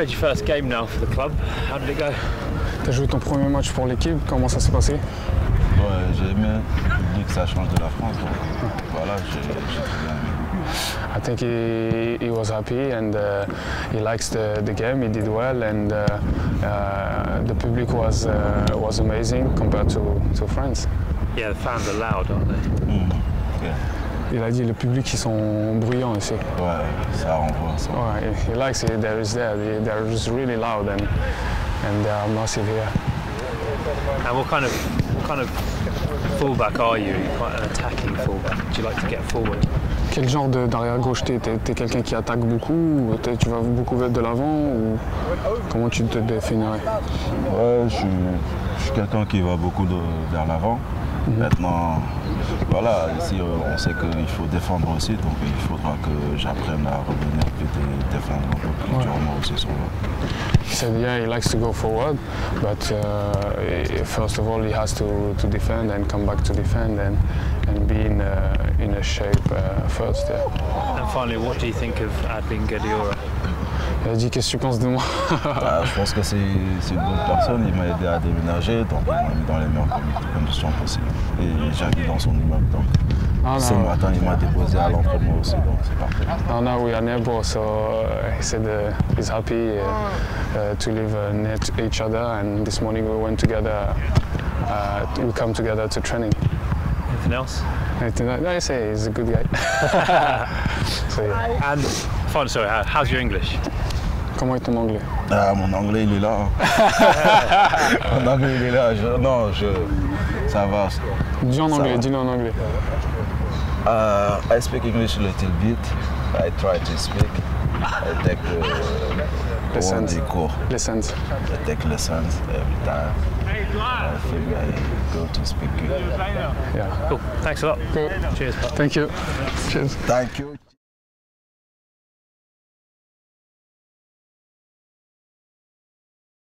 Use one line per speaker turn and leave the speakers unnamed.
played your first game now for the club. How did it go?
Tu as joué ton premier match pour l'équipe, comment ça s'est passé?
Ouais, j'ai aimé. Public, ça change de la France. Donc voilà, j'ai j'ai très bien aimé.
I think he, he was happy and uh, he likes the, the game. He did well and uh, uh, the public was uh, was amazing compared to, to France.
Yeah, the fans are loud, aren't they?
Yeah.
Il a dit le public ils sont bruyants ici.
Ouais, ça renvoie. Ça.
Ouais, he, he likes it. There is there. They, they're just really loud and and they are massive here.
And what kind of what kind of fullback are you? You're quite an attacking fullback. Do you like to get forward?
Quel genre de- d'arrière gauche? T'es T'es quelqu'un qui attaque beaucoup ou tu vas beaucoup vers de l'avant ou comment tu te définirais?
Ouais, je suis, suis quelqu'un qui va beaucoup de- vers l'avant. Maintenant, voilà, ici on sait qu'il faut défendre aussi, donc il faudra que j'apprenne à revenir et défendre un peu plus durement aussi sur.
He said, yeah, he likes to go forward, but uh, first of all, he has to, to defend and come back to defend and, and be in, uh, in a shape uh, first. Yeah.
And finally, what do you think of Adlin Gadiora?
Il a dit, qu'est-ce que tu penses de moi
Bah, je pense que c'est une bonne personne, il m'a aidé à déménager, donc il m'a mis dans les meilleures condi- conditions possibles. Et j'habite dans son immeuble, donc
Ah,
ce
no,
matin il m'a déposé à l'entraînement aussi, donc c'est parfait.
no, now we are neighbors, so uh, he said uh, he's happy uh, uh, to live uh, near to each other. And this morning we went together, uh, we come together to training.
Anything else?
And he- no, he said he's a good guy. so, yeah.
And sorry, how, how's your English?
Comment est ton anglais?
Ah, mon anglais il est là. hein. mon anglais il est là. Je- non, je, ça va.
Dis en anglais, dis-le en anglais.
Uh, I speak English a little bit. I try to speak. I take uh,
Lessons.
cours.
Lessons.
I take lessons every time. I feel I go to speak good.
Yeah.
Cool. Thanks a lot.
Cool.
Cheers. pal.
Thank you. Cheers.
Thank you.